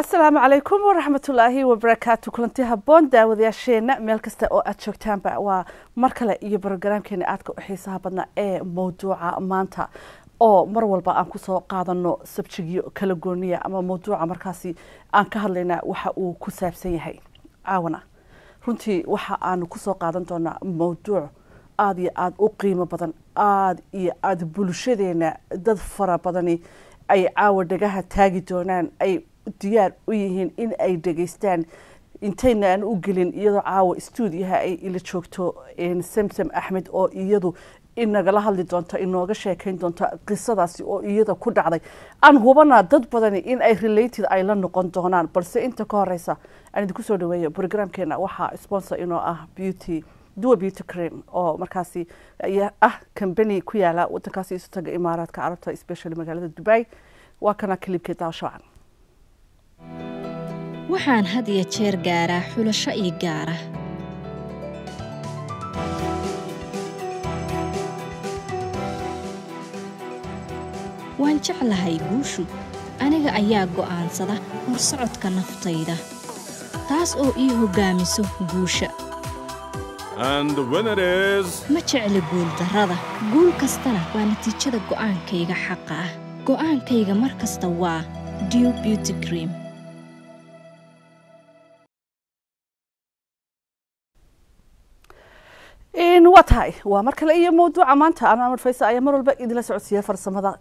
asalaamu calaykum waraxmatullaahi wabarakaatu kulanti haboon daawadayaasheena meel kasta oo aad joogtaanba waa mar kale iyo brogaraamkeena aadka u xiisaha badnaa ee mawduuca maanta. Oo mar walba aan ku soo qaadano sabjigyo kala gooniya ama mawduuca markaasi aan ka hadlayna waxa uu ku saabsan yahay. Caawana runtii waxa aanu ku soo qaadan doonaa mawduuc aada iyo aada u qiimo badan aada iyo aada bulshadeena dad fara badani ay caawa dhagaha taagi doonaan ay diyaar u yihiin in ay dhegaystaan. Intayna aan u gelin iyadoo caawa stuudiyaha ay ila joogto samsam axmed oo iyadu inagala hadli doonto inooga sheekayn doonto qisadaasi oo iyada ku dhacday. Aan hubana dad badani in ay related ay la noqon doonaan balse inta ka horeysa aan idinku soo dhaweeyo brogramkeena waxaa sponsor inoo ah beauty duwa beauty cream oo markaasi ah company ku yaalla. Wadankaasi isu taga imaaraadka carabta especially magaalada dubai. Waa kana kilibkee daawashacan waxaan had iyo jeer gaaraa xulasho ii gaara. Waan jeclahay guushu. Aniga ayaa go'aansada horsocodka naftayda taas oo ii hoggaamiso guusha. Ma jecli guuldarrada guul kastana waa natiijada go'aankayga xaqa ah. Go'aankayga mar kasta waa dew beauty cream waa tahay waa mar kale iyo mawduuca maanta ana amar faysa ayaa mar walba idinla socodsiiya farsamada.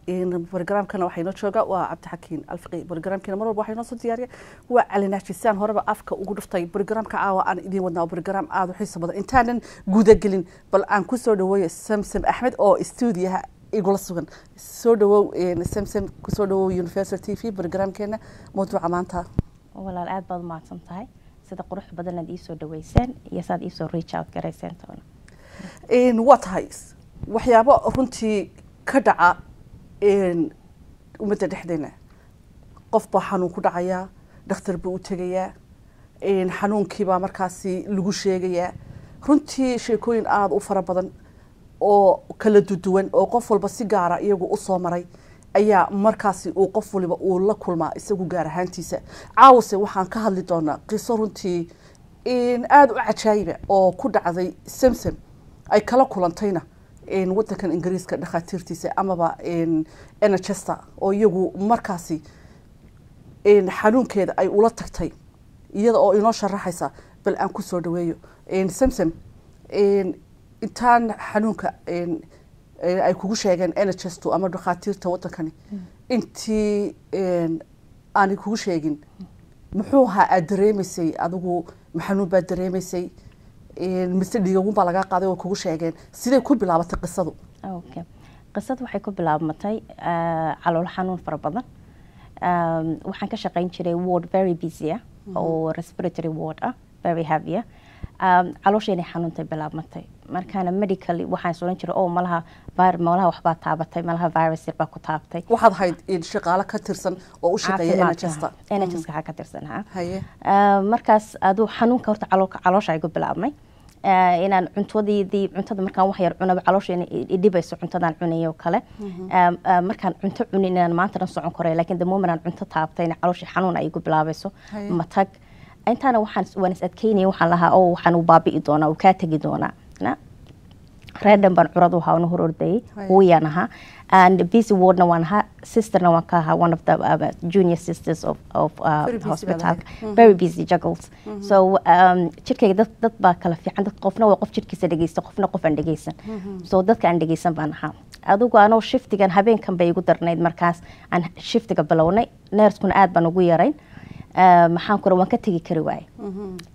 Brogramkana waxaa jooga waa cabdixakiin alfiqi. Brogramkiina mar walba waxaa soo diyaariya waa calinaajisan horeba afka ugu dhuftay brogramka caawa aan idiin wadnaa brogram aada u xiiso badan intaanan gudagelin bal aan ku soo dhaweeyo samsam axmed oo stuudiyaha igula sugan. Soo dhawow samsam ku soo dhawow universal t v brogramkeena mawduuca maanta walaal aad baad umahadsan tahay sida qurux badan aad iisoo dhaweyseen iyo saad iisoo reach out garayseen toona waa tahay waxyaabo runtii ka dhaca ummadda dhexdeena. Qof baa xanuun ku dhacayaa dhakhtar buu u tegayaa xanuunkiibaa markaasi lagu sheegayaa. Runtii sheekooyin aada u fara badan oo kala duduwan oo qof walba si gaara iyagu u soo maray ayaa markaasi uu qof waliba uu la kulmaa isagu gaar ahaantiisa. Caawase waxaan ka hadli doonaa qiso runtii aada u cajaayiba oo ku dhacday samsam ay kala kulantayna wadankan ingiriiska dhakhaatiirtiisa amaba nhester oo iyagu markaasi xanuunkeeda ay ula tagtay iyada oo inoo sharaxaysa bal aan ku soo dhaweeyo. Samsam intaan xanuunka ay kugu sheegeen nhst ama dhakhaatiirta wadankani. Intii aanay kugu sheegin muxuu ahaa aada dareemaysay adigu maxanuun baad dareemaysay mise lagaa qaaday oo kugu sheegeen siday ku bilaabatay qisadu. Okay qisadu waxay ku bilaabmatay calool xanuun fara badan. Waxaan ka shaqayn jiray ward very busy ah oo respiratory ward ah very heavy ah. Caloosheenay xanuuntay bilaabmatay markaana medically waxaan is oran jiray oo malaha malaha waxbaa taabatay malaha virus yar baa ku taabtay waxaad ahayd shaqaale ka tirsan oo u shaqeeya nhsta nhs waxaa ka tirsan markaas aduu xanuunka horta caloosha igu bilaabmay inaan cuntadeedii cuntada markaan wax yar cunaba caloosha idhibayso cuntadaan cunayo kale. Markaan cunto cunin inaan maanta dhan socon koray laakiin the moment aan cunto taabtayna calooshii xanuun ay igu bilaabayso. Matag. Intaana waxaan waan is adkeynaya waxaan lahaa oo waxaan u baabi'i doonaa uu kaa tegi doonaa. Reedhan baan curad u haana hor ordayay hooyaan ahaa and busy wardna waan ahaa sisterna waan ka ahaa one of the uh, junior sisters of, of uh, hospital. very busy juggles. So um, jirkayga dad dad baa kala fiican dad qofna waa qof jirkiisa dhegeysta qofna qof aan dhegeysan so dadka aan dhegeysan baan ahaa adigu anoo shiftigan habeenkan bay igu darnayd markaas aan shiftiga bilownay neerskuna aad baan ugu yarayn maxaan kura waan ka tegi kari waaye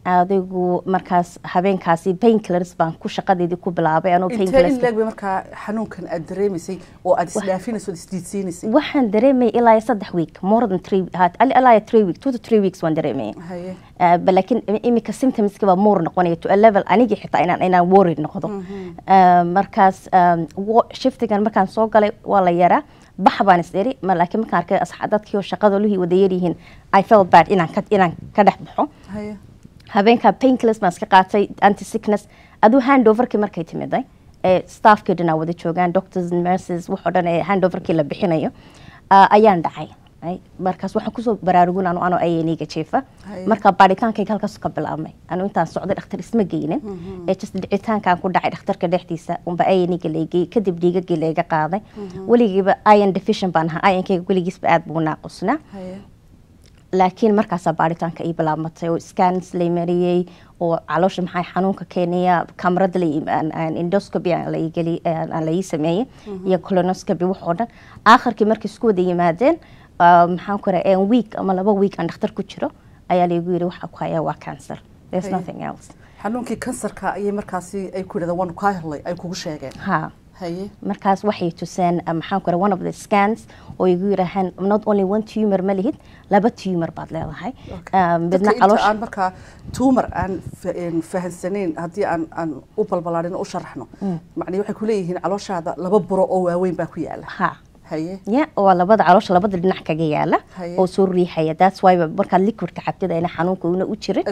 adigu markaas habeenkaasi painkillers baan ku shaqadeedii ku bilaabay anoo markaa xanuunkan aad dareemaysay oo aad isdhaafinayso oo isdiidsiinaysay waxaan dareemayay ilaa saddex week more than three ilaa three week two to three weeks waan dareemayay laakiin imika symptomski baa more noqonaya to a level anigii xitaa inaan inaan worried noqdo. Markaas shiftigan markaan soo galay waa la yaraa bax baan is iri laakiin markaan arkay dadkii oo shaqada luhii wada yaryihiin i felt bad inaan ka inaan ka dhex baxo. Habeenkaa painkillers baan iska qaatay anti sickness aduu handoverkii markay timiday ee staffkii dhanaa wada joogaan doctors nurses wax oo dhan ee handoverkii la bixinayo ayaan dhacay markaas waxaan ku soo baraarugun anu ano ayaniga jiifa marka baadhitaankayga halkaas ka bilaabmay. Anu intaan socday dhakhtar isma geynin. Ee just dhicitaankaan ku dhacay dhakhtarka dhexdiisa unba ayaniga laygeyey kadib dhiigagii layga qaaday. Weligiiba iron deficient baan ahaa. Ironkayga weligiisba aada buu naaqusnaa. Laakiin markaasaa baaritaanka ii bilaabmatay oo scans lay mariyey oo caloosha maxay xanuunka keenaya kamarada indoscopy aan sameeyey iyo colonoscopy wax oo dhan. Aakhirkii markay isku wada yimaadeen maxaan ku raha week ama laba week aan dhakhtar ku jiro ayaa laygu yiri waxa ku hayaa waa cancer. There's nothing else. Xanuunkii kansarka ayay markaasi ay ku yidhahdeen waanu kaa helnay ay kugu sheegeen. Ha. Markaas waxay tuseen maxaan ku one of the scans oo igu yiraahaan not only one tumor ma lihid laba tumor baad leedahay. Midna caloosha aan markaa tumor aan fahansanayn haddii aan aan u balbalaadhino u sharaxno macnii waxay ku leeyihiin calooshaada laba buro oo waaweyn baa ku yaalla. Ha waa labada caloosha labada dhinac kaga yaalla. Oo soo riixaya that's why markaad liquidka cabtid ayna xanuunka una u jirin.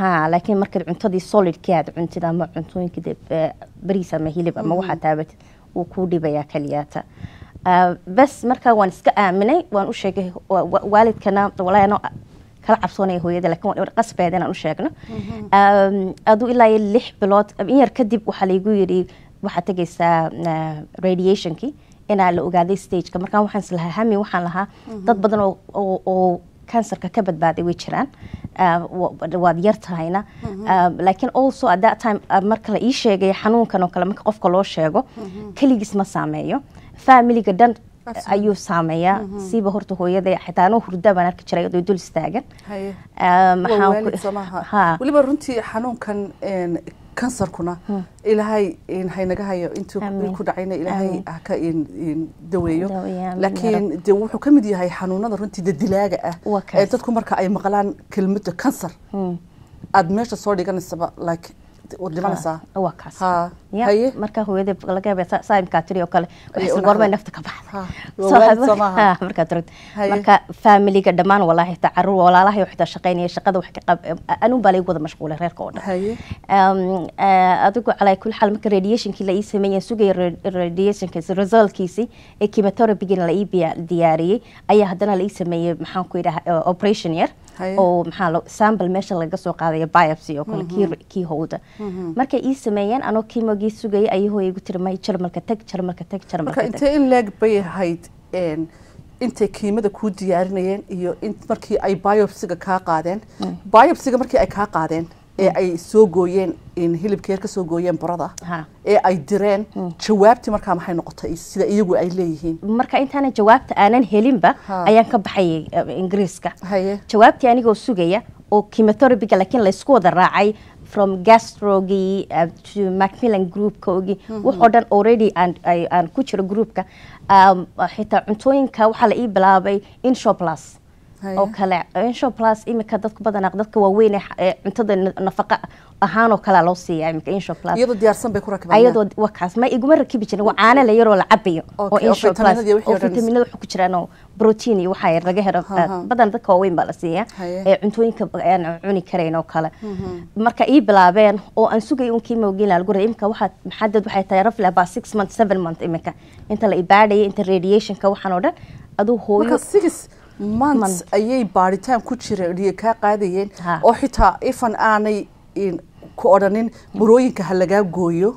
Ha laakiin markaad cuntadii solidkii aad cuntid ama cuntooyinka bariis ama hilib ama waxaad taabatid wuu kuu dhibayaa kaliyaata. Bas markaa waan iska aaminay waan u sheegay waalidkana walaahi ano kala cabsoonaya hooyada laakiin waan qasbeeda inaan u sheegno. Aduu ilaa iyo lix bilood in yar kadib waxaa laygu yidhi waxaad tegaysaa radiationkii inaa la ogaaday stageka. Markaan waxaan islahaa hami waxaan lahaa dad badan oo kansarka ka badbaaday way jiraan. Waad yar tahayna. Laakiin also at that time marka la ii sheegay xanuunkan oo kale marka qofka loo sheego keligiis ma saameeyo. Familiga dhan ayuu saameeyaa. Siiba horta hooyada xitaa baan arki jiray iyadoo dul istaagan. Weliba runtii xanuunkan kansarkuna ilaahay haynaga hayo intuu ku dhacayna ilaahay haka daweeyo. Laakiin de wuxuu ka mid yahay xanuunada runtii dadilaaga ah. Ee dadku marka ay maqlaan kelmadda kansar aada meesha soo dhiganaysaba like marka hooyada laga yaaba saimkaa tiri oo kale. Goormay nafta ka baxda markaad rogd marka familiga dhammaan walaahi xitaa carruur walaalahay oo xitaa shaqaynaya shaqada wax anun baa wada mashquulay reerka oo dhan. Adigu calaa kulli xaal marka radiationkii la ii sameeyay sugaya radiationka resultkiisii ee chemotherapygina la ii diyaariyey ayaa haddana la ii sameeyey maxaan ku yidhaha operation yar oo maxaa sample meesha laga soo qaadaya biopsy oo kale kii kii howda markay ii sameeyeen anoo kimogii sugayay ayay hooyay igu tiri may jarmalka tag jarmalka tag jarmalka marka intee in leeg bay ahayd intay kiimada kuu diyaarinayeen iyo markii ay biopsiga kaa qaadeen? Biopsiga markii ay kaa qaadeen ee ay soo gooyeen hilibkeer ka soo gooyeen burada ee ay direen jawaabtii markaa maxay noqotay sida iyagu ay leeyihiin? Marka intaana jawaabta aanan helinba ayaan ka baxayay ingiriiska. Jawaabtii anigoo sugaya oo chemotherapyga laakiin laysku wada raacay from gastrogii uh, to macmillan groupkoogii wax oo dhan already aan ku jiro groupka. Xitaa cuntooyinka waxaa la ii bilaabay inshoplas oo kale. Insho plus imika dadku badanaa dadka waaweyn ee cuntada nafaqa ahaan oo kale loo siiyaa imika insho plus. Iyadoo diyaarsan bay ku rakibaan iyadoo wakaas ma iguma rakibi jirin waa caano la yaroo la cabayo oo insho plus oo fitaminada waxa ku jiraan oo protein iyo waxa laga helo badan dadka waaweyn baa la siiyaa ee cuntooyinka aan cuni karayn oo kale. Marka ii bilaabeen oo aan sugay un kiimowgiin lagu ray imika waxa maxadad waxay tahay rafle about six months seven months imika inta la ibaadhayay inta radiationka waxaan oo dhan aduu hooyo months ayay baaritaan ku jireen kaa qaadayeen. Oo xitaa ifan aanay ku odhanin burooyinka ha lagaa gooyo.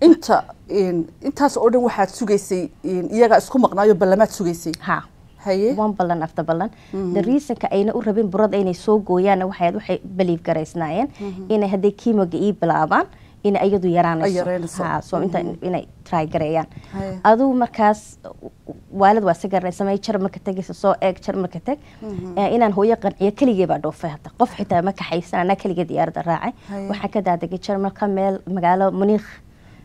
Inta intaas oo dhan waxaad sugaysay iyagaa isku maqnaayo ballamaad sugaysay. Haye? One ballan after ballan. The reasonka ayna u rabin burada inay soo gooyaan waxay waxay believe garaysnaayeen inay hadday kiimoga ii bilaabaan inay iyadu yaraanayso. So inta inay try gareeyaan. Adigu markaas waalid waa si garanay samey jarmalka tegaysa soo eeg jarmalka teg inaan hooyo qanciyo keligee baa dhoofay hadda. Qof xitaa ma kaxaysan anaa keligee diyaaradda raacay. Waxaan ka daadegay jarmalka meel magaalo muniikh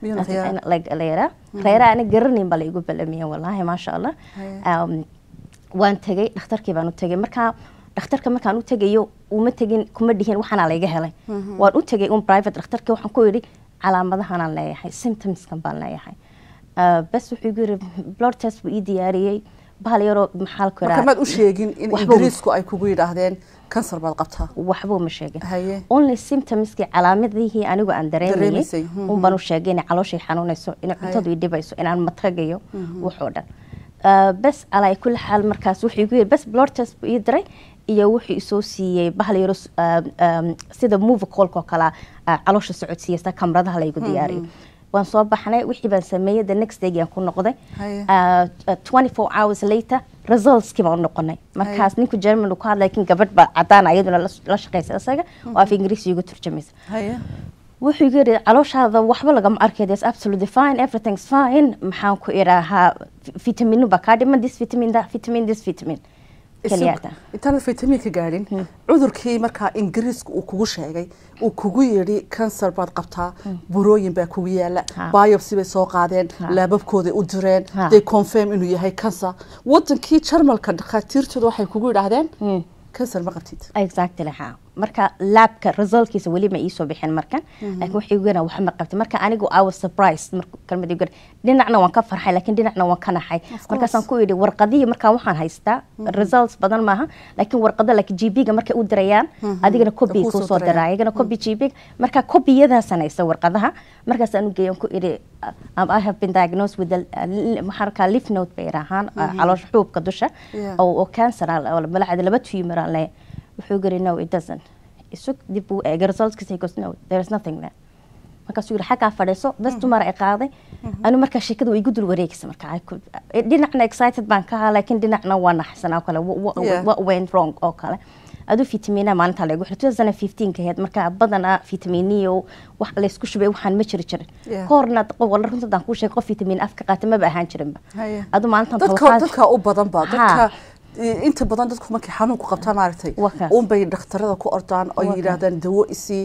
la yaraa reeraa ana garanayn baa laigu balamiyen wallaahi maasha allah. Waan tegay dhakhtarkii baan u tegay markaa dhakhtarka markaan u tegayo uma tegin kuma dhihin waxaana layga helay. Waan u tegay un private dhakhtarka waxaan ku yidhi calaamadahanaan leeyahay symptomskan baan leeyahay. Bas wuxuu igu yidhi blood test buu ii diyaariyey bahal yaroo maxaa ku marka maad u sheegin in ingiriisku ay kugu yidhaahdeen kansar baad qabtaa. Waxbuu ma sheegin only symptomskii calaamadihii anigu aan dareemayay un baan u sheegay inay calooshay xanuunayso inay cuntadu i dhibayso inaan matragayo waxoo dhan. Bes alaa kulli xaal markaas wuxuu igu yiri bes blood test buu ii diray iyo wuxuu isoo siiyey bahal yaro sida movie callka oo kale caloosha socodsiiya sida kamradaha laygu diyaariyo. Waan soo baxnay wixii baan sameeyey the next day aan ku noqday. Twenty four hours later resultskii baan u noqonay. Markaas ninku german uu ku hadlay laakiin gabadh baa cadaan iyaduna la shaqeysa isaga. Oo af ingiriisi igu turjamaysa wuxuu igu yiri calooshaada waxba lagama arkay there's absolutely fine everything's fine. Maxaan ku idhaahaa vitaminu baa kaa dhiman this vitamin that vitamin this vitamin intaanad fitamiinka gaadhin. Cudurkii markaa ingiriiska uu kugu sheegay uu kugu yidhi kansar baad qabtaa burooyin baa kugu yaalla biopsy bay soo qaadeen laababkooday u direen they confirm inuu yahay kansar wadankii jarmalka dhakhaatiirtooda waxay kugu yidhaahdeen kansar ma qabtid marka laabka resultkiisa weli ma iisoo bixin markan laakiin waxay ugu wax ma qabtay marka anigu I was surprised marka kalmad dhinacna waan ka farxay laakiin dhinacna waan ka naxay markaasaan ku yidhi warqadihii markaa waxaan haystaa results badan maaha laakiin warqada like GB-ga markay u dirayaan adigana copy kuu soo diraa ayagana copy GB marka copyadaasaan haysta warqadaha markaas aan u geeyan ku idhi I have been diagnosed with maxaa arkaa lymph node bay caloosha xuubka dusha oo cancer malacada laba tumor aan leeyahay wuxuu gari no it doesn't. Isug dib uu eegay resultskiisa goes no there is nothing there. Markaasuu yidhi xaggaa fadhiiso bes dumar ay qaaday. Anu markaa sheekada way igu dul wareegaysa markaa. Dhinacna excited baan ka ahaa laakiin dhinacna waa naxsan oo kale what went wrong oo kale. Aduu vitamina maalintaa lagu xiray 2015 ka ahayd markaa badanaa vitaminiyo wax laysku shubay waxaan ma jiri jirin. Kahorna wala runta daan kuu sheegay qof vitamin af ka qaata maba ahaan jirinba. Adu maalintan dadka u badan ba dadka inta badan dadku markay xanuunku qabtaa maaragtay unbay dhakhtarada ku ordaan oo yidhaahdaan dawo isii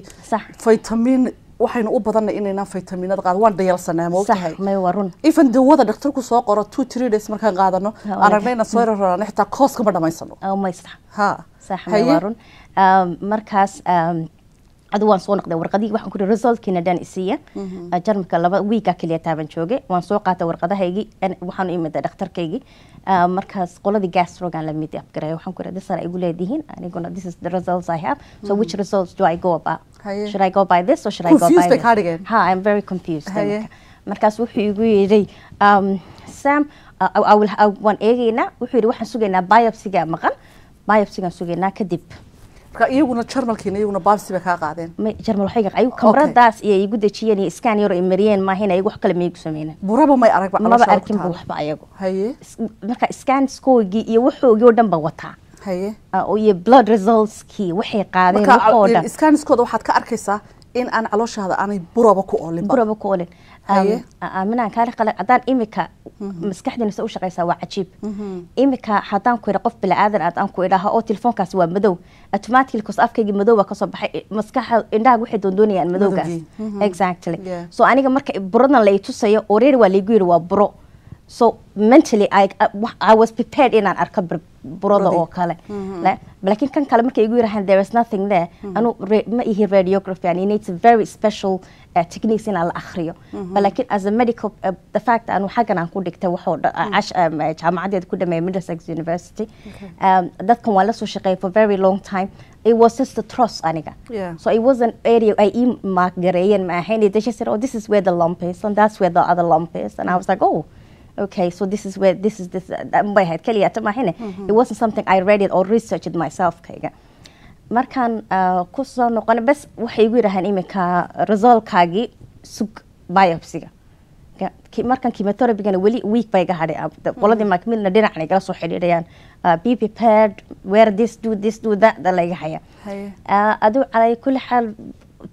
vitamin waxaynu u badanay inaynaan vitaminada qaado waan dhayalsanaa ma ogtahay? even dawada dhakhtarku soo qoro two three days markaan qaadano aragnayna soo rarana xitaa kooska ma dhamaysano. Ha. Run. Markaas adu waan soo noqday warqadii waxaan ku resultkiina dhan isiiya jarmalka laba wiiga keliya taaban joogay waan soo qaatay warqadahaygii waxaan u imiday dhakhtarkaygii. Markaas qoladii gastrogan la mid waxaan ku this are igu leedihiin. Aniguna this is the results I have. So which results do I go about should I go by this or should I go by this? ha I'm very confused markaas wuxuu igu yidhi sam waan eegaynaa wuxuu yidhi waxaan sugaynaa biopsiga maqan. Biopsigaan sugaynaa kadib iyaguna jarmalkiina iyaguna baabsi bay kaa qaadeen. Jarmal waxay iyo igu dejiyeen iyo yaro ay mariyeen maahin ayagu wax kale ma igu sameyneen. Buraba may arag maba arkin ba waxba ayagu. Haye. Marka scanskoogii iyo waxoogii oo dhan ba wataa. Haye. Iyo blood resultskii waxay qaadeen waxoo dhan. scanskooda waxaad ka arkaysaa in aan calooshaada aanay buraba ku oolin buraba ku oolin. Aaminaan kaari qale haddaan imika maskaxdiina se u shaqaysaa waa cajiib. Imika haddaan ku idha qof bilaadan aad aan ku idhaha oo telefoonkaas waa madow. Automatically kos afkaygii madow baa ka soo baxay. Maskaxa indhahaga waxay doondoonayaan madowgaas. Exactly. So aniga marka buradan la itusayo already waa laygu yidhi waa buro so mentally I, I was prepared inaan arko burada oo kale. Laakiin kan kale markay igu yirahaan there is nothing there. Anu ma ihi radiography and it needs very special uh, techniques inaan la akhriyo. Laakiin as a medical uh, the fact anu xaggan aan ku dhigtay waxoo jaamacadeeda ku dhameeyay Middlesex University. Um, dadkan waa la soo shaqeeyay for very long time. It was just a trust aniga. Yeah. so it was an area ay ii mark gareeyeen ma ahayn. They just said oh this is where the lump is and that's where the other lump is. And I was like oh okay, so this is where this is this my head kaliya tamahine. It wasn't something I read it or researched myself kayga. Markaan ku soo noqon bas waxay igu yiraahdeen imika resultkaagii sug biopsiga. markan chemotherapygana weli week bay iga hadhay qoladii macmilna dhinacna igala soo xidhiidhayaan be prepared wear this do this do that da layga haya aduu calay kulli xaal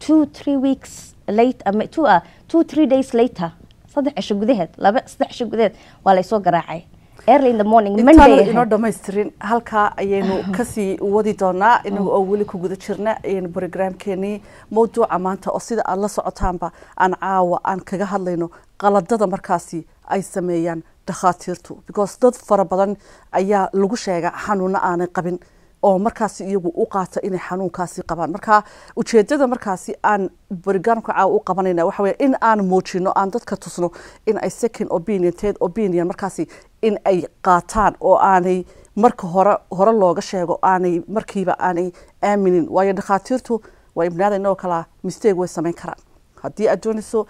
two three weeks late ama two uh, two three days later saddex cisho gudaheed laba saddex cisho gudaheed waa laysoo garaacay. Early in the morning intaanu inoo dhamaystirin halkaa ayaynu ka sii wadi doonaa inaga oo weli ku guda jirna brograamkeenii mawduuca maanta oo sida aad la socotaanba aan caawa aan kaga hadlayno qaladada markaasi ay sameeyaan dhakhaatiirtu because dad fara badan ayaa lagu sheega xanuuno aanay qabin oo markaasi iyagu u qaata inay xanuunkaasi qabaan. Marka ujeedada markaasi aan borigaanka caawa u qabanayna waxa weye in aan muujino aan dadka tusno in ay second opinion third opinion markaasi in ay qaataan oo aanay marka hore hore looga sheego aanay markiiba aanay aaminin. Waayo dhakhaatiirtu waa ibnaadan oo kalaa mistake way samayn karaan. Haddii aad doonayso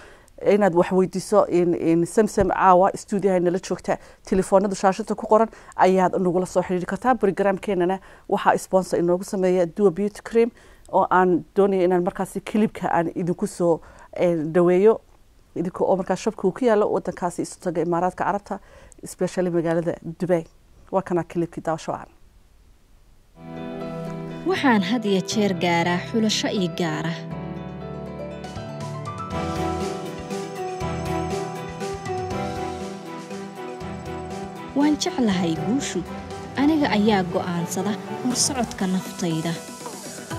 inaad wax weydiiso samsam caawa stuudiyaha nala joogta telefoonada shaashada ku qoran ayaad nagula soo xiriiri kartaa. Brogramkeenana waxaa sponsor inoogu sameeya dua beauty cream oo aan doonaya inaan markaasi kilibka aan idinku soo dhaweeyo. Idinka oo markaas shabka uu ku yaalo wadankaasi isu taga imaaraadka carabta especially magaalada dubay waa kana kilibkii daawasho wacan waxaan had iyo jeer gaaraa xulasho ii gaara waan jeclahay guushu. Aniga ayaa go'aansada horsocodka naftayda.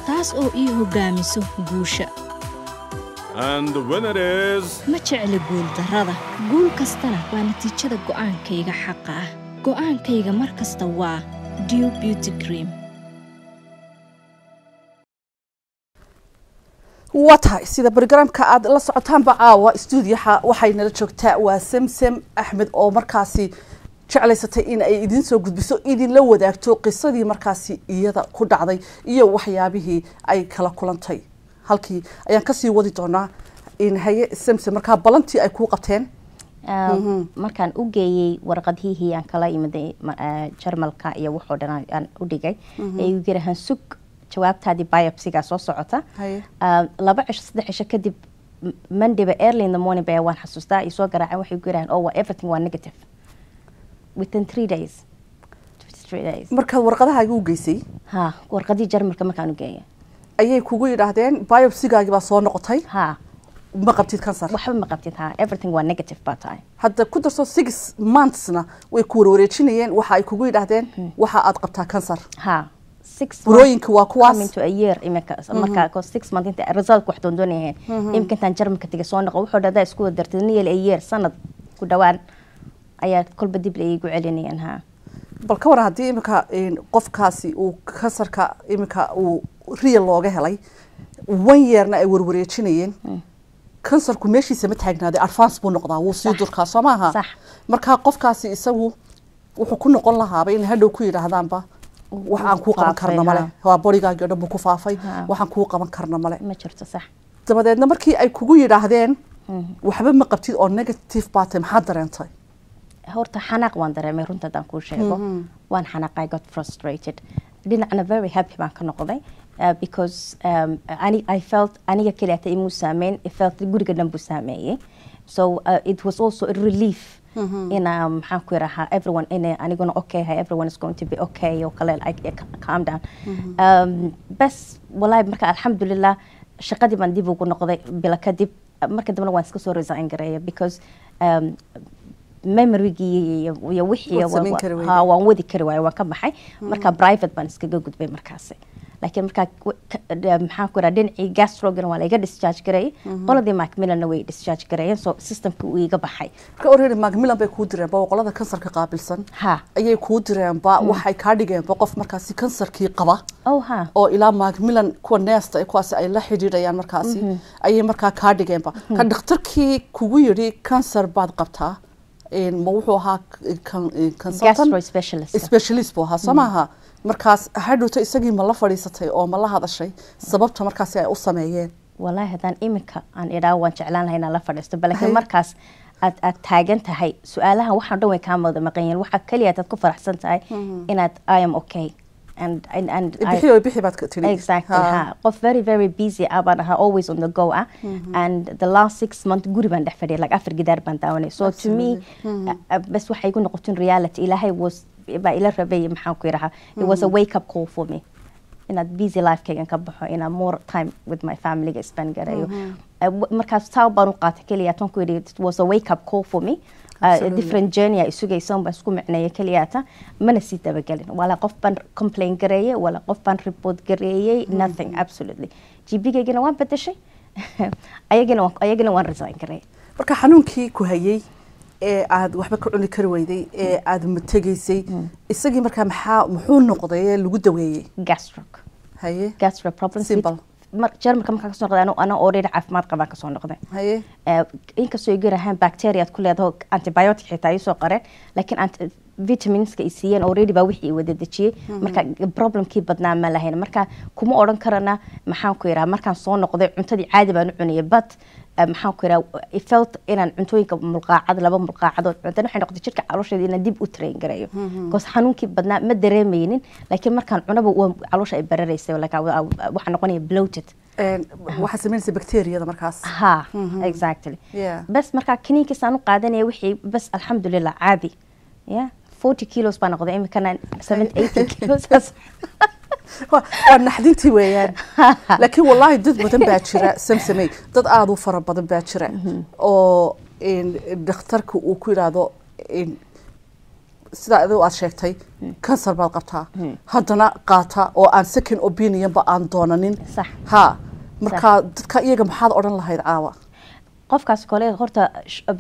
Taas oo ii hoggaamiso guusha. Ma jecli guuldarrada guul kastana waa natiijada go'aankayga xaqa ah. Go'aankayga mar kasta waa dew beauty cream. Waa tahay sida brogramka aad la socotaanba caawa stuudiyaha waxay nala joogtaa. Waa samsam axmed oo markaasi jeclaysatay in ay idiin soo gudbiso idinla wadaagto qisadii markaasi iyada ku dhacday iyo waxyaabihii ay kala kulantay. Halkii ayaan ka sii wadi doonaa haye samsam markaa balantii ay kuu qabteen. Markaan u geeyey warqadihii aan kala imiday jarmalka iyo wuxuu dhan aan u dhigay. Yirahaan sug jawaabtaadii biopsiga soo socota. Laba cisho saddex cisho kadib mondayba early in the morning ba waan xasuustaa ay soo garaaceen waxay ku yirahaan oh everything waa negative within three days. Markaad warqadahaaga u geysay ha warqadii jarmalka markaan u geeyay. ayay kugu yidhaahdeen biopsigaagii baa soo noqotay. Ha. Ma qabtid kansar? Waxba ma qabtid ha. Everything waa negative baa tahay hadda ku darso six monthsna way ku warwareejinayeen waxa ay kugu yidhaahdeen waxa aad qabtaa kansar. Ha. Burooyinka waa kuwaas. into a year iminka marka ko six month inta result wax doon doonayeen iminka intaan jarmalka tegay soo noqo wuxuu dhadaa isku wadartay nearly a year sanad ku dhawaan ayaa kolba dib la iigu celinayeen ha. Bal ka waran haddii iminka qofkaasi uu kansarka iminka uu real looga helay one yearna ay warwareejinayeen. Kansarku meeshiisa ma taagnaaday advance buu noqdaa wuu sii durkaa soo maaha. Sax. Marka qofkaasi isagu wuxuu ku noqon lahaaba in hadhow ku yidhaahdaanba wax aan kuu qaban karna male. waa borigaagii o dhan buu ku faafay. Waxaan kuu qaban karna male. Ma jirto sax. Dabadeedna markii ay kugu yidhaahdeen waxba ma qabtid oo negative baatay maxaad dareentay horta xanaaq waan dareemay runta haddaan kuu sheego. Waan xanaaqay got frustrated. Dhinacna very happy baan ka noqday uh, because um, I felt aniga keliata imuu saameyn I felt guriga dhan buu saameeyey. So uh, it was also a relief mm -hmm. in um, maxaan ku yirahaa everyone in aniguna okay hay everyone is going to be okay oo kale like, calm down. Mm -hmm. um, bas walahi marka alxamdulilah shaqadii baan dib ugu noqday bila kadib marka dambena waan iska soo resign gareeya because um, memorygii iyo wixii waan wadi kari waayo waan ka baxay marka private baan iskaga gudbay markaasi laakiin markaa maxaan ku iraa dhinacii gastrogana waa laiga discharge gareeyay qoladii macmillanna way discharge gareeyeen so systemka uu iga baxay marka already macmillan bay kuu direen ba qolada kansarka qaabilsan ha ayay kuu direen ba waxay kaa dhigeen ba qof markaasi kansarkii qaba oh oo ilaa macmillan kuwa neesta kuwaasi ay la xidhiidhayaan markaasi ayay markaa kaa dhigeen ba ka dhakhtarkii kugu yidhi kansar baad qabtaa ma wuxuu ahaa specialist buu ahaa soo maaha markaas hadhowta isagii ma la fadhiisatay oo ma la hadashay sababta markaasi ay u sameeyeen wallaahi haddaan iminka aan idhaa waan jeclaan lahay inaan la fadhiisto balaakiin markaas aad aad taagan tahay su'aalaha waxaan dhan way kaa wada maqan yihiin waxaa keliya aad ku faraxsan tahay inaad i am okay qof very very busy ah baan ahaa always on the go ah. And the last six month guri baan dhex fadhiyay like afar gidaar baan daawanay. So to me bas waxay igu noqotin reality. Ilaahay was baa ila rabay maxaan ku yirahaa it was a wake up call for me. Inaad busy lifekaygan ka baxo inaan more time with my familyga spend gareeyo. Markaas taa baan u qaatay keliya tan ku yidhi it was a wake up call for me different journey ay sugaysa baan isku micneeya keliyaata mana sii dabagelin wala qof baan complain gareeyey wala qof baan report gareeyey nothing absolutely. gbigaygana waan bedeshay ayagana ayagana waan resign gareeyay marka xanuunkii ku hayay ee aada waxba ka cuni kari weyday ee aada mategaysay isagii markaa maxaa muxuu noqday ee lagu daweeyey gastrok haye gastro problems Simple. Jarmalka markaa ka soo noqday ana already caafimaad qabaan ka soo noqday. Haye. Inkastoo ay garahaan bacteriaad ku leedaho antibiotic xitaa ay soo qareen laakiin vitaminska ay siiyeen already baa wixii wada dejiyey marka problemkii badnaa ma lahayn. Marka kuma odhan karana maxaan ku yidhaha markaan soo noqday cuntadii caadi baan u cunayay but maxaan ku iraa felt inaan cuntooyinka mulqaacad laba mulqaacadood cuntan waxay noqotay jirka caloosheeda inaan dib u train gareeyo because xanuunkii badnaa ma dareemaynin laakiin markaan cunaba waa caloosha ay bararaysay waxaa noqonaya bloated waxaa samaynaysa bacteriyada markaas ha exactly bas markaa kiniinkiisaan u qaadanaya wixii bas alxamdulilah caadi ya forty kilos baa noqday imikana seventy eighty kilos. Waa naxdintii weeyaan. Laakiin wallaahi dad badan baa jira samsamey dad aada u fara badan baa jira oo dhakhtarka uu ku yidhaahdo sidaa adigu aad sheegtay kansar baad qabtaa. Haddana qaata oo aan second opinionba aan doonanin. Ha. Marka dadka iyaga maxaad odhan lahayd caawa qofkaas kole horta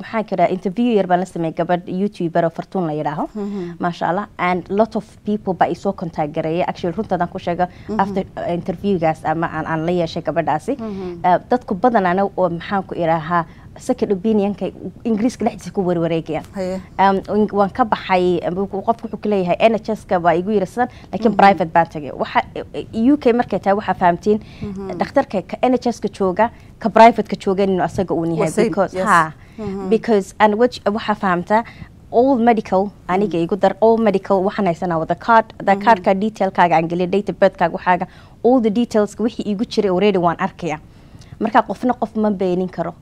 maxaa kira interview yar baan la sameeyay gabadh youtuber oo fartuun la yidhaaho. Maasha allah and lot of people baa isoo contact gareeyay. Actually runtaadaan ku sheega after interviewgaas ama aan aan la yeeshay gabadhaasi. Dadku badanana oo maxaan ku idhaahaa second opinionka ingiriiska dhexdiisa ku warwareegayaan waan ka baxay qofka wuxuu ku leeyahay nhs-ka baa igu yiri sidan laakiin private baan tagay waxa u k markay tahay waxaa fahamtiin dhakhtarka ka nhs-ka jooga ka private-ka joogan inuu asaga uun yahay because ha because and waxaa fahamtaa all medical aniga igu dar all medical waxaan haysanaa wada card the cardka detailkaaga aan geliya data birthkaaga waxaaga all the detailska wixii igu jiray already waan arkaya marka qofna qof ma beenin karo.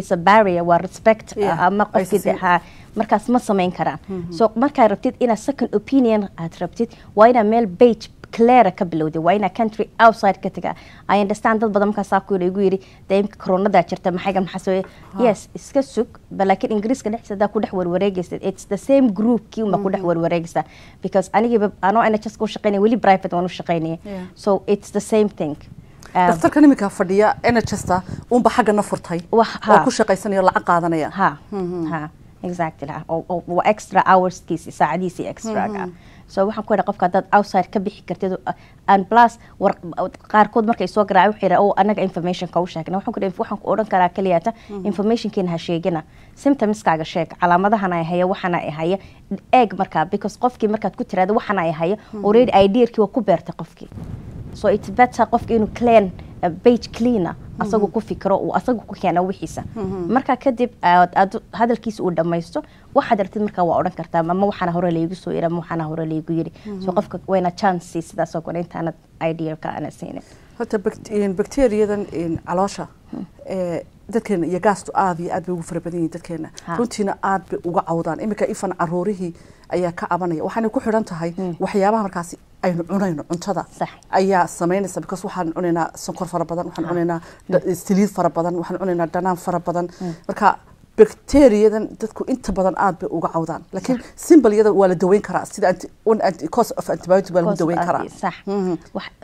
Is a barrier waa respect ama qofkii markaas ma samayn karaan. So markaad rabtid inaad second opinion aad rabtid waa inaad meel page clara ka bilowday waa inaa country outside ka tagaa. I understand dad badan markaasaa ku igu yidhi dee imka koronadaa jirta maxayga maxaa soo yes iska sug ba laakiin ingiriiska dhexdiisa hadaa ku dhex warwareegaysa it's the same group kii uma ku dhex warwareegaysa because anigiiba anoo nhs ku shaqaynaya weli private waan u shaqaynaya so it's the same thing dhakhtarkan fadhiya nhsta unba xaggana furtay. Oo ku shaqaysanaya lacag qaadanaya. Ha. Ha. Exactly extra hourskiisi saacadiisi extraga so waxaan ku idhaa qofka haddaad outside ka bixi kartid and plus war qaarkood markay soo garaacay wuxuu yidhaa oo anaga informationka u sheegna waxaan ku waxaan ku odhan karaa keliyaata informationkiina ha sheegina. Symptomskaaga sheeg calaamadahana ay haya waxana ay haya eeg markaa because qofkii markaad ku tiraada waxana ay haya already ideerkii waa ku beertay qofkii. So it's better qofka inuu clean page cleaner asagu ku fikiro uu asagu ku keeno wixiisa. Marka kadib hadalkiisa uu dhamaysto waxaad artid markaa waa odhan kartaa ama waxaana hore laygu soo yiri ama waxaana hore laygu yiri. So qofka wayna chance sidaasoo kale intaanad idealka ana siinin. Horta bacteriyadan caloosha dadkeena iyo gaastu aada iyo aad bay ugu fara badan yihiin dadkeena. Runtiina aad bay uga cawdaan. Iminka ifan caruurihii ayaa ka cabanaya waxaanay ku xidhan tahay waxyaabaha markaasi aynu cunayno cuntada. Ayaa samaynaysa because waxaan cunaynaa sonkor fara badan waxaan cunaynaa saliid fara badan waxaan cunaynaa dhanaan fara badan. Marka bacteriyadan dadku inta badan aad bay uga cawdaan. Laakiin simbalyada waa la daweyn karaa. Sida cause of antibiotic baa lagu daweyn karaa. sax.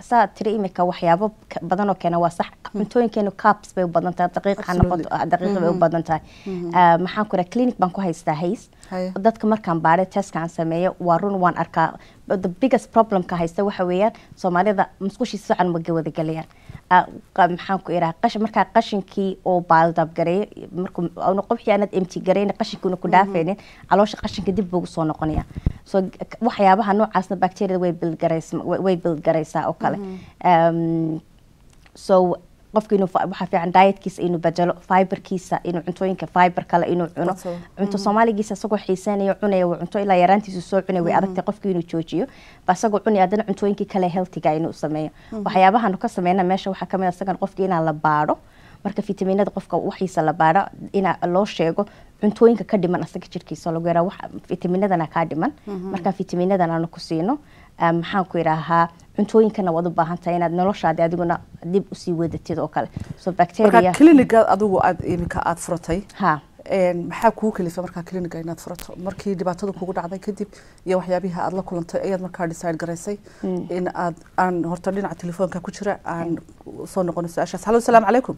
Saa tiri imika waxyaabo badan oo keena waa sax. Cuntooyinkeenu caps bay u badan tahay daqiiq ha noqoto daqiiq bay u badan tahay. Maxaan ku raha clinic baan ku haystaa hays dadka markaan baadhay teskaan sameeyo waa run waan arkaa. The biggest problemka haysta waxa weeyaan soomaalida musqushii si fiican ma wadagelayaan maxaan ku iraa qashin markaa qashinkii oo baaldab gareeyo markuu qofkii aanad empty gareyn qashinkiina ku dhaafaynin caloosha qashinka dib buu soo noqonaya so waxyaabaha noocaasna bacteriada way bildgaraysa way bildgaraysaa oo kale. So qofka inuu waxaa fiican dietkiisa inuu bedelo fiberkiisa inuu cuntooyinka fiber kale inuu cuno. Cunto soomaaligiisa isagoo xiiseynayo cunaya cunto ilaa yaraantiisu soo cunay way adagtay qofka inuu joojiyo. Ba isagoo cunaya haddana cuntooyinkii kale healthiga inuu sameeyo. Waxyaabahaanu ka sameyna meesha waxaa ka mid isagan qofka inaa la baadho. Marka fitaminada qofka waxiisa la baadho inaa loo sheego cuntooyinka ka dhiman asaga jirkiisa lagu yaraa wax fitaminadana kaa dhiman. Markaan fitaminadan aanu ku siino maxaan ku idhaahaa cuntooyinkana waad u baahan tahay inaad noloshaadi adiguna dib u sii wadatid oo kale. So bacteria cliniga adigu aad iminka aad furatay ha. maxaa kugu kalifa markaa cliniga inaad furato? Markii dhibaatada kugu dhacday kadib iyo waxyaabihii aad la kulantay ayaad markaa decide garaysay in aad aan horta dhinaca telefoonka ku jira aan soo noqono su'aashaas. Hallo asalaamu calaykum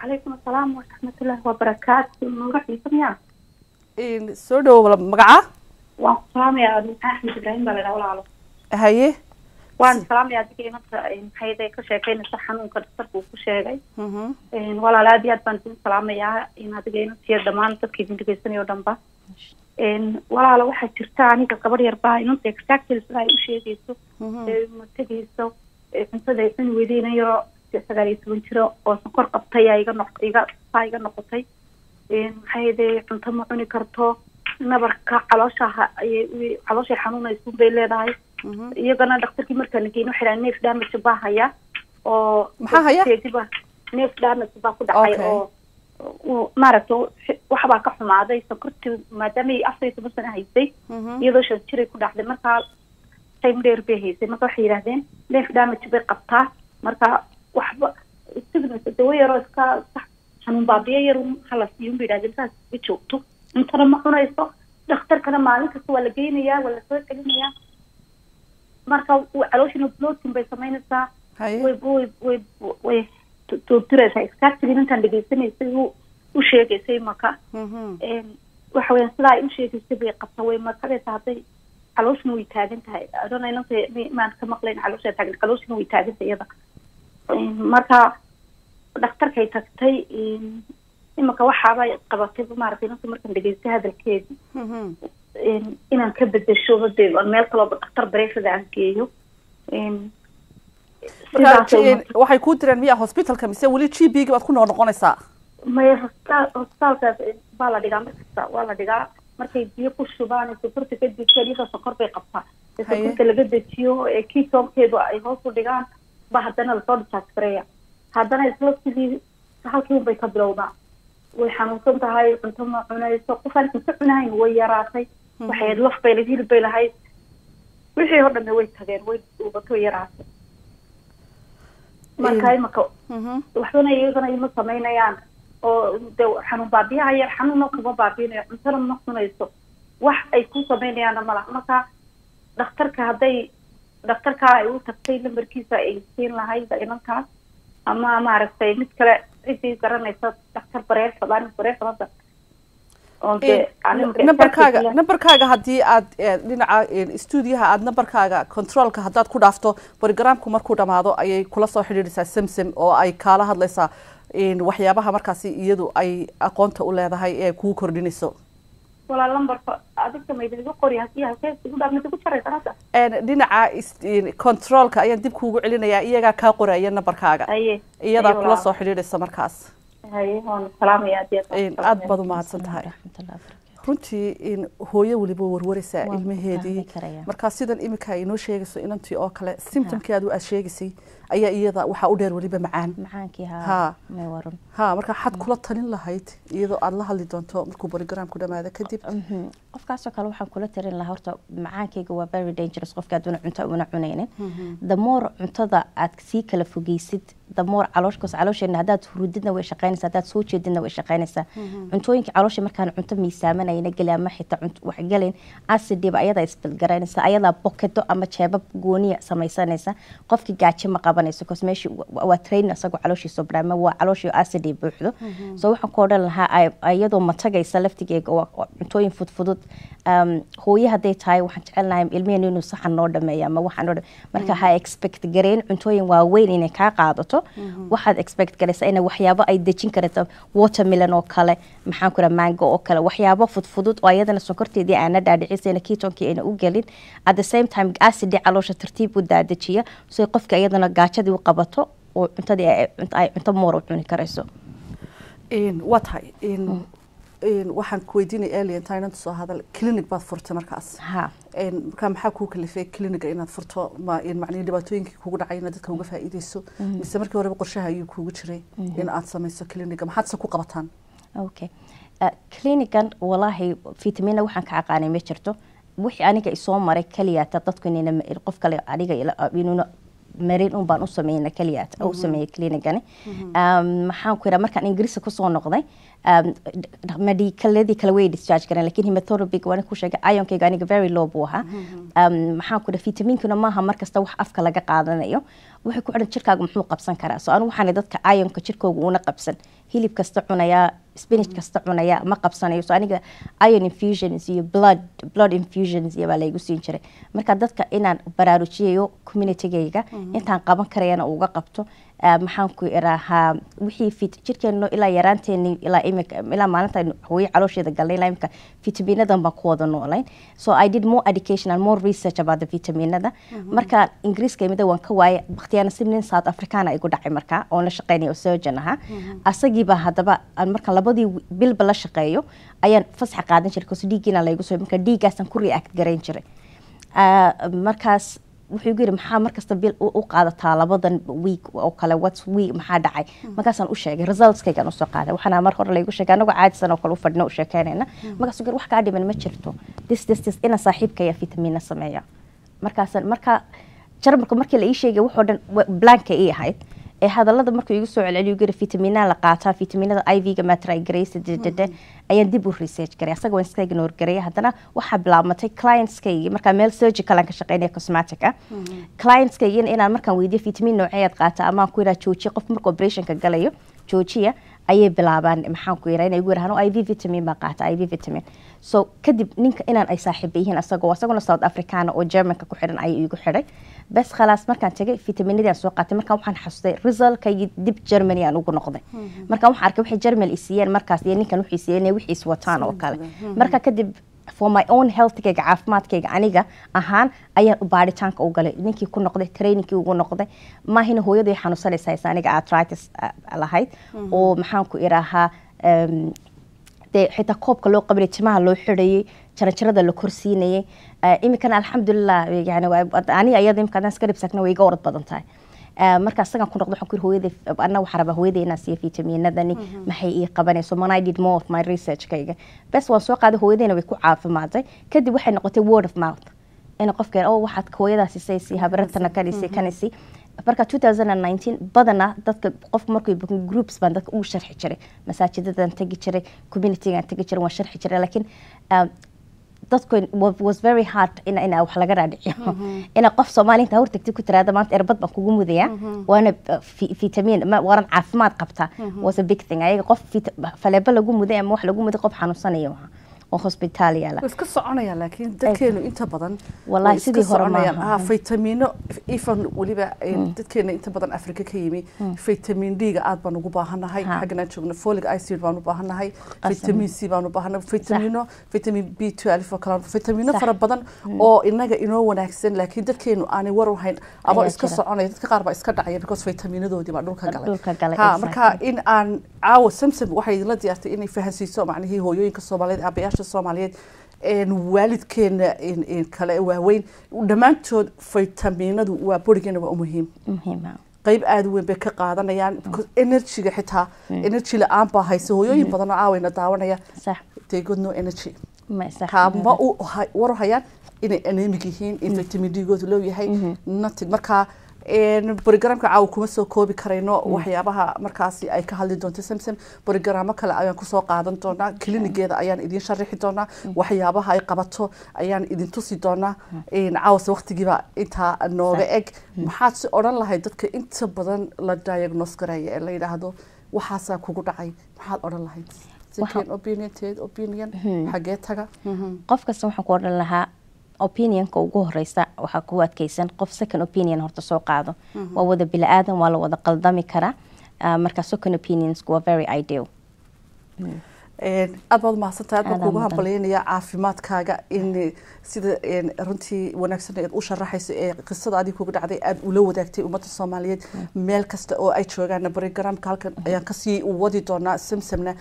calaykum asalaam waraxmatullaahi wabarakaatu magaciisa miyaa soo dhawo magaca waan ku salaamayaa axmed ibraahim baa ladhaha walaalo haye waan salaamayaa adiga inanta maxayda ka sheekeynaysa xanuunka dhakhtarka uu ku sheegay walaal aad iyo aad baan idin salaamayaa in adiga inantiyo dhammaan dadka idin dhegeysanayo o dhanba walaalo waxaa jirta aniga gabadh yar baa inanta exactly ay u sheegayso ma tegayso cuntada ay cuni weydeynayo sagaal iyo toban jiro oo sonkor qabtay aa iga noq iga saa iga noqotay maxay de cunto ma cuni karto nabarka caloosha ayay calooshay xanuunaysun bay leedahay iyagana dhakhtarkii markaan geyn waxay neef damage baa haya oo maxaa haya? Neef damage baa ku dhacay oo maaragta waxbaa ka xumaaday sonkortii maadaamay afar iyo toban sano haysay. Iyadoo shan jiray ku dhacday. Markaa time dheer bay haysay. Marka waxay yidhahdeen neef damage bay qabtaa. Marka waxba signasa dawo yaroo iska xanuun baabiyo yar hala siiyun bay yidhahdeen saas iska joogto. Cuntana ma cunayso. Dhakhtarkana maalin kasta waa la geynayaa waa la soo celinayaa marka calooshina blotin bay samaynaysaa way way way way turturaysaa exactly intaan dhegeysanaysay u sheegaysay maka waxa weeyaan sidaa ay u sheegaysay bay qabta. Way markadaysa hadday calooshina way taagan tahay. Adona inanta maan ka maqlayn caloosha taagan calooshina way taagan tahay iyada. Marka dhakhtarkay tagtay imika waxaaba qabatay maaragtay inanta markaan dhegeystay hadalkeedi inaan ka bedesho hade meel kalooba dhakhtar bareefada aan geeyo waxay kuu direen miya hospitalka mise weli g b baad ku noq noqonaysaa maya hostal hostalkaas baa la dhigaa markasta waa la dhigaa markay biyo ku shubaan sokorta kadib iyadoo sokor bay qabtaa sokorta laga dejiyo ee kitomkeedu ay hoos u dhigaan ba haddana la soo discharge haddana isla sidii halkii unbay ka bilowdaa way xanuunsan tahay cunto ma cunayso qofaan cunto cunahayn way yaraatay waxay laf bay lahayd hilib bay lahayd wixii oo dhanna way tageen way duubato way yaraatay marka imaka waxbana iyagana ima samaynayaan oo de xanuun baabiyaha yar xanuunna kuma baabinayo cuntona ma cunayso wax ay ku samaynayaanna malaha marka dhakhtarka hadday dhakhtarkaa ay u tagtay lambarkiisa ay siin lahayd inankaas ama maaragtay mid kale cidii garanaysa dhakhtar bareerfad anig bareerfad hadda nambarkaaga nambarkaaga haddii aad dhinaca stuudiyaha aad nambarkaaga controlka haddaad ku dhaafto borogramku markuu dhamaado ayay kula soo xidhiidhaysaa semsem oo ay kaala hadlaysaa waxyaabaha markaasi iyadu ay aqoonta u leedahay ee kuu kordhinayso. Walaa lambarka adigta maydigu qori haddii halkee ugu dhaaf mid ugu jaraysa hadda. Dhinaca controlka ayaan dib kuugu celinayaa iyagaa kaa qoraya nambarkaaga iyadaa kula soo xidhiidhaysa markaas aada baad umahadsan tahay runtii hooyo weliba warwaraysaa ilmaheedii markaa sidan iminka ay inoo sheegayso inantii oo kale symptomkii aad aad sheegaysay ayaa iyada waxaa u dheer weliba macaan. Marka xad kula talin lahayd iyadoo aad la hadli doonto markuu borogramku dhamaado kadib. Qofkaasoo kale waxaan kula tarin lahaa horta macaankayga waa very dangerous qofka aduuna cunto una cunaynin. The more cuntada aad sii kala fogeysid more calooshkaas caloosheena haddaad hurudidna way shaqaynaysaa haddaad soo jeedidna way shaqaynaysaa. Cuntooyinka caloosha markaan cunto miisaamanayna geli ama xitaa wax gelin acidiba ayadaa isbadgaraynaysa ayadaa bokedo ama jeebab gooniya samaysanaysa qofki gaajo ma qabanayso bcause meeshii waa train isagoo calooshiisa brama waa calooshii acidi buuxdo. So waxaan ku odhan lahaa iyadoo matagaysa laftigeega waa cuntooyin fudfudud. Hooye hadday tahay waxaan jecelnahay ilmiheen inuu saxan noo dhameeyo ama waxaan noo marka ha expect gareyn cuntooyin waaweyn inay kaa qaadato. Waxaad expect garaysaa ina waxyaabo ay dejin karto watermelon oo kale maxaan ku mango oo kale waxyaabo fudfudud oo ayadana sonkorteedii aana dhaadhicisayna ketonkii ayna u gelin. At the same time acidi caloosha tartiib u daadejiya so qofka iyadana gaajadii qabato oo cuntadii ay cunto u cuni karayso. Waa tahay waxaan ku weydiinaya alien inta soo hadal clinic baad furtay markaas. Ha. Markaa maxaa kuu kalifay cliniga inaad furto? Macnihi dhibaatooyinkii kugu dhacay inaad dadka uga faa'iideyso. Mise markii horeba qorshaha ayuu kuugu jiray in aad samayso cliniga maxaadse ku qabataan? Okay clinigan walaahi vitamina waxaan ka aqaanay ma jirto. Wixii aniga isoo maray keliyaata dadku inayna qof kale aniga inuuna marin un baan u sameyna keliyaat u sameeyey clinicani maxaan ku yidhaha markaan ingiriiska ku soo noqday medikaladii kale way discharge gareen laakiin hematherapig waan ku sheegay ionkayga aniga very low buu ahaa. Maxaan ku yidhaha vitaminkuna maaha markasta wax afka laga qaadanayo. Waxay ku xidhan jirkaaga muxuu qabsan karaa. So anigu waxaan dadka ionka jirkooga una qabsan. Hilib kasta cunayaa spinach kasta cunaya ma qabsanayo. So aniga ion infusions iyo blood blood infusions iyo baa laygu siin jiray. Marka dadka inaan baraarujiyayo communitygayga intaan qaban karayana uga qabto maxaan ku iraahaa wixii fit jirkeeno ilaa yaraanteeni ilaa imika ilaa maalinta hooyo caloosheeda galnay ilaa imika fitaminadan baan ku wada noolayn so i did more education and more research about the vitaminada marka ingiriiska imida waan ka waayay bakhtiyaana si nin south africana igu dhacay markaa oon la shaqeynaya oo surgeon ahaa. Asagiiba haddaba marka labadii bilba la shaqeeyo ayaan fasaxa qaadan jiray kaso dhiiggiina laygu soo marka dhiiggaasaan ku react garayn jiray. Markaas wuxuu igu yiri maxaa markasta bil u qaadataa labadan week oo kale? Whats week? Maxaa dhacay? Markaasaan u sheegay resultskaygaan u soo qaaday. Waxaana mar hore laygu sheegay anagoo caadisan oo kale u fadhino u sheekeynayna markaasuu yiri wax kaa dhiman ma jirto. This this this ina saaxiibkaya vitamina sameeya. Markaasaan marka jarmalka markii la ii sheegay wuxuu dhan blanka ii ahayd ee hadalada markuu igu soo celceliyo gari vitaminaa la qaataa vitaminada iv-ga matraigraysa dedede ayaan dib u research garay. Asaga waan iska ignore garay. Haddana waxaa bilaabmatay clientskaygi markaa meel surgical aan ka shaqeynaya cosmetic ah. Clientskaygi inaan markaan weydiyo vitamin nooceeyaad qaata ama aan ku yidhaha joojiya qof marka operationka galayo joojiya ayay bilaabaan maxaan ku yidhaha inay igu yidhahaan iv vitamin baa qaata iv vitamin so kadib ninka inaan ay saaxiiba yihiin asagoo asaguna south africana oo germanka ku xidhan ayay igu xidhay bes khalaas markaan tegay vitaminadii aan soo qaatay markaan waxaan xasustay resultkaygii dib germany aan ugu noqday. Markaan waxaan arkay waxay germany isiiyeen markaas iyo ninkan waxay siiyeen inay wixiis wataan oo kale. Marka kadib for my own healthkayga caafimaadkayga aniga ahaan ayaan baaritaanka u galay. Ninkii ku noqday trainingkii ugu noqday maahina hooyaday xanuunsanaysa haysa aniga arthritis lahayd. Oo maxaan ku iraahaa dee xitaa koobka loo qabanay timaha loo xidhayay jaranjarada la korsiinayay. Iminkana alxamdulilah yani aniga iyada imika adaan iska dhibsagna way iga orad badan tahay marka isagaan ku noqdo yiri hooyaday anna waxaa rabaa hooyaday inaan siiyo vitaminadani maxay ii qabanayso? Man I did more of my researchkayga bes waan soo qaaday hooyadayna way ku caafimaaday kadib waxay noqotay word of mouth. In qofkeen oo waxaad hooyadaasi saysi habaratana kanisi kanisi marka 2019 badana dadka qofka markuu booking groups baan dadka ugu sharxi jiray. Masaajidadan tegi jiray communitygan tegi jiray waan sharxi jiray. Laakiin dadku was very hard in ina wax laga raadhiciyo ina qof soomaali inta hor tagtay ku tiraada maanta erbad baan kugu mudaya. Waana vitamin waanan caafimaad qabtaa was a big thing. Ayaga qof faleebo lagu muday ama wax lagu muday qof xanuunsanaya waha oo hospitaal yaalla iska soconaya laakiin dadkeenu inta badan wallahi sidii hore maaha ifan weliba dadkeena inta badan afrika ka yimi vitamin d-ga aad baan ugu baahanahay xagganaan joogno folic acid baan u baahanahay vitamin c baan u baahanahay vitamino vitamin b 12 oo kale vitamino fara badan oo inaga inoo wanaagsan laakiin dadkeenu aanay war u hayn adoo iska soconaya. Dadka qaar baa iska dhacaya because vitaminadoodii baa dhulka galay. Ha marka in aan caawa samsam waxay idinla diyaartay inay fahansiiso macnihii hooyooyinka soomaaliyeed aabayaasha soomaaliyeed waalidkeena kale waaweyn. Dhammaantood vitaminadu waa borigeena waa umuhiim qayb aada weyn bay ka qaadanayaan. Energyga xitaa energy la'aan baa haysa hooyooyin badan oo caawayna daawanaya got no energy. Ma u war hayaan inay anemic yihiin in vitamin d-goodu loo yahay. Nothing. Markaa borogramka caawa kuma soo koobi karayno. Waxyaabaha markaasi ay ka hadli doonto samsam borogaraamo kale ayaan ku soo qaadan doonaa. Klinigeeda ayaan idin sharaxi doonaa. Waxyaabaha ay qabato ayaan idin tusi doonaa. Caawase waqtigiiba intaa nooga eg. Maxaad si odhan lahayd dadka inta badan la diagnose garaya ee la yidhaahdo waxaasaa kugu dhacay. Maxaad odhan lahayd? Second opinion. Opinion xagee taga. Qof kasta waxaan ku odhan lahaa opinionka ugu horeysa waxaa ku adkeysan qof second opinion horta soo qaado. Waa wada bili-aadan waa la wada qaldami karaa marka second opinionsku waa very ideal aad baad mahadsantahay aad baan kuugu hambalyaynaya caafimaadkaaga in sida runtii wanaagsan eed u sharaxayso ee qisada adii kugu dhacday aad ula wadaagtay ummadda soomaaliyeed meel kasta oo ay joogaan brogramka halkan ayaan ka sii wadi doonaa samsamna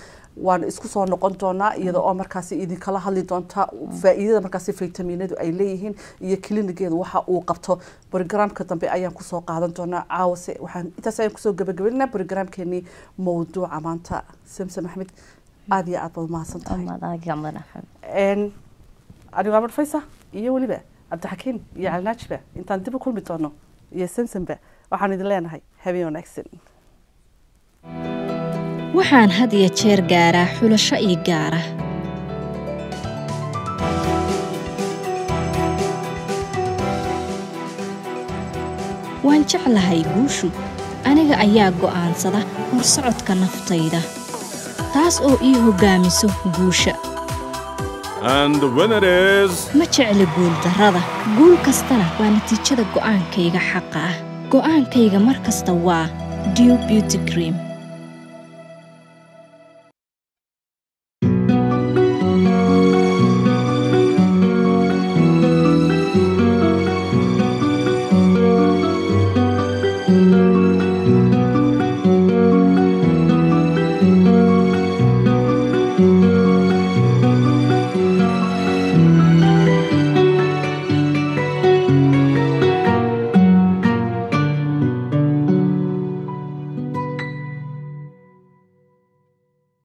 waan isku soo noqon doonaa iyada oo markaasi idinkala hadli doonta faa'iidada markaasi vitaminadu ay leeyihiin iyo klinigeedu waxa uu qabto brogramka dambe ayaan ku soo qaadan doonaa caawase waxaan intaas ayaan ku soo gabagabeynaa brogramkeenii mawduuca maanta samsam axmed aada iyo aad baad mahadsan tahay. Anigo amar faysa iyo weliba cabdixakiin iyo calnaajiba intaan dib u kulmi doono iyo samsamba waxaan idin leenahay habeen wanaagsan. Waxaan had iyo jeer gaaraa xulasho ii gaara. Waan jeclahay guushu. Aniga ayaa go'aansada horsocodka naftayda taas oo ii hoggaamiso guusha. Ma jecli guuldarrada guul kastana waa natiijada go'aankayga xaqa ah. Go'aankayga mar kasta waa dew beauty cream